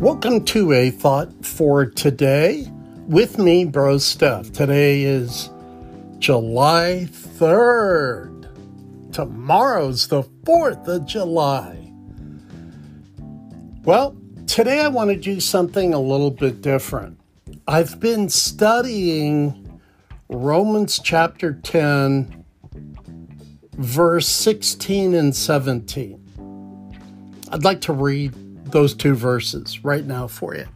Welcome to a thought for today with me, Bro Stef. Today is July 3rd. Tomorrow's the 4th of July. Well, today I want to do something a little bit different. I've been studying Romans chapter 10, verse 16 and 17. I'd like to read those two verses right now for you.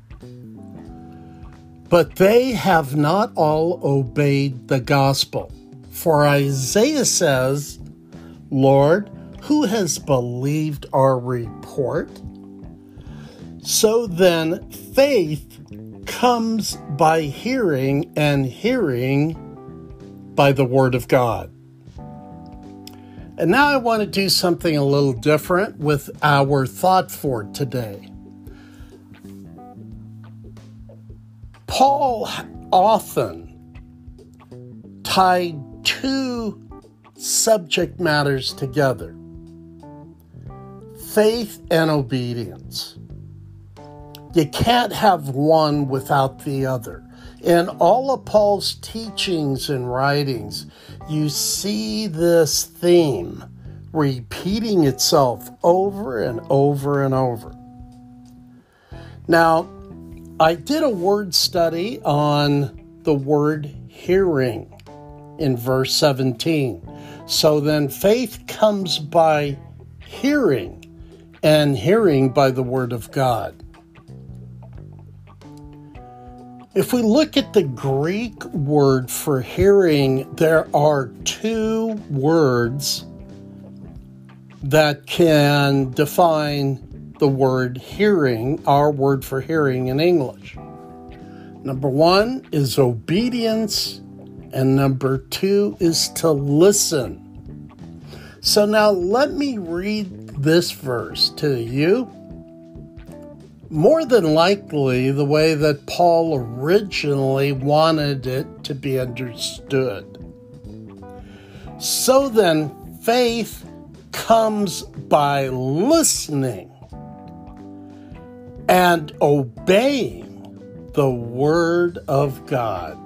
But they have not all obeyed the gospel. For Isaiah says, Lord, who has believed our report? So then, faith comes by hearing, and hearing by the word of God. And now I want to do something a little different with our thought for today. Paul often tied two subject matters together faith and obedience. You can't have one without the other. In all of Paul's teachings and writings, you see this theme repeating itself over and over and over. Now, I did a word study on the word hearing in verse 17. So then faith comes by hearing, and hearing by the word of God. If we look at the Greek word for hearing, there are two words that can define the word hearing, our word for hearing in English. Number one is obedience, and number two is to listen. So now let me read this verse to you more than likely the way that Paul originally wanted it to be understood. So then, faith comes by listening and obeying the Word of God.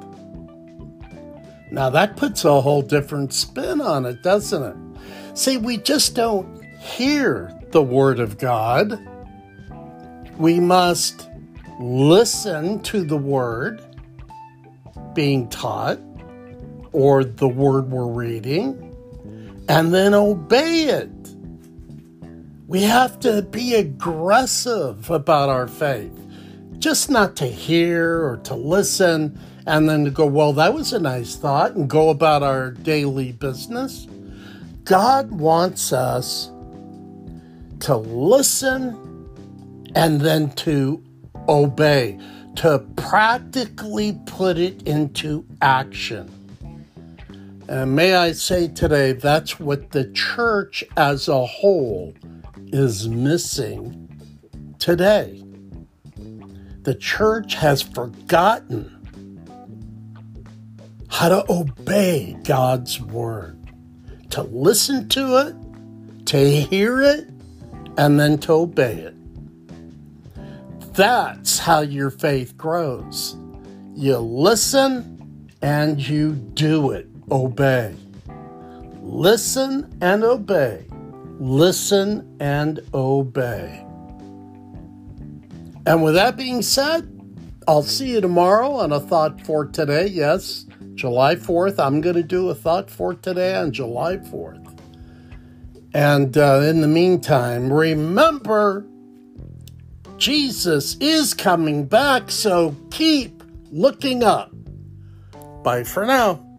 Now, that puts a whole different spin on it, doesn't it? See, we just don't hear the Word of God we must listen to the word being taught or the word we're reading and then obey it. We have to be aggressive about our faith, just not to hear or to listen and then to go, well, that was a nice thought and go about our daily business. God wants us to listen and then to obey, to practically put it into action. And may I say today, that's what the church as a whole is missing today. The church has forgotten how to obey God's word, to listen to it, to hear it, and then to obey it. That's how your faith grows. You listen and you do it. Obey. Listen and obey. Listen and obey. And with that being said, I'll see you tomorrow on a thought for today. Yes, July 4th. I'm going to do a thought for today on July 4th. And uh, in the meantime, remember Jesus is coming back, so keep looking up. Bye for now.